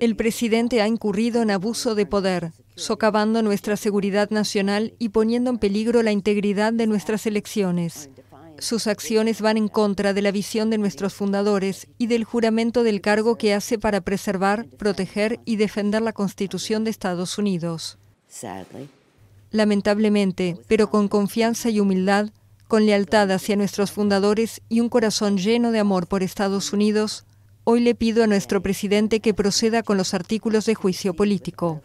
El presidente ha incurrido en abuso de poder, socavando nuestra seguridad nacional y poniendo en peligro la integridad de nuestras elecciones. Sus acciones van en contra de la visión de nuestros fundadores y del juramento del cargo que hace para preservar, proteger y defender la Constitución de Estados Unidos. Lamentablemente, pero con confianza y humildad, con lealtad hacia nuestros fundadores y un corazón lleno de amor por Estados Unidos, hoy le pido a nuestro presidente que proceda con los artículos de juicio político.